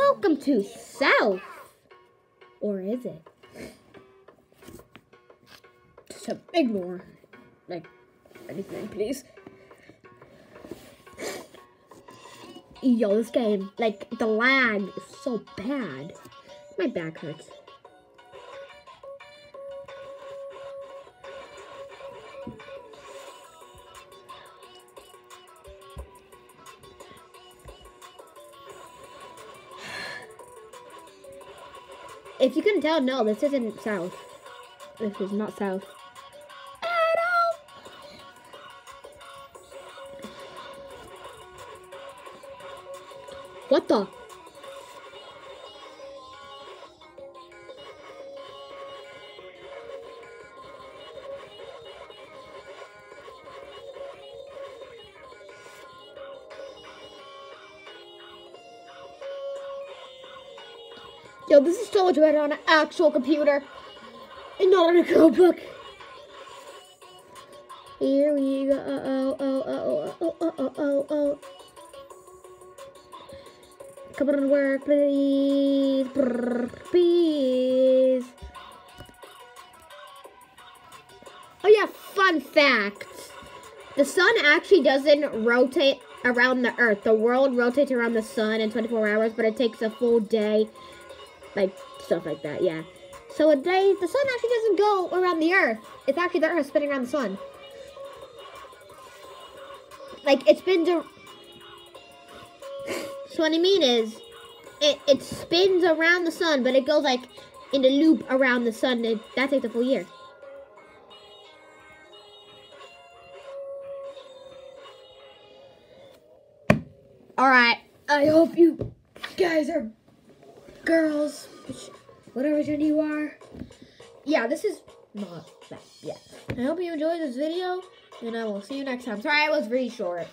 welcome to South. Or is it? Just ignore, like, anything, please. Yo, this game, like, the lag is so bad. My back hurts. If you couldn't tell, no, this isn't south. This is not south. What the? Yo, this is so much better on an actual computer and not on a Chromebook. Here we go. Oh, oh, oh, oh, oh, oh, oh, oh. Come on work, please. Please. Oh yeah, fun fact. The sun actually doesn't rotate around the earth. The world rotates around the sun in 24 hours, but it takes a full day like stuff like that, yeah. So a day, the sun actually doesn't go around the earth. It's actually the earth spinning around the sun. Like, it spins a... So what I mean is, it, it spins around the sun, but it goes, like, in a loop around the sun. And that takes a full year. Alright, I hope you guys are girls, whatever gender you are. Yeah, this is not that. Yeah. I hope you enjoyed this video, and I will see you next time. Sorry, I was really short.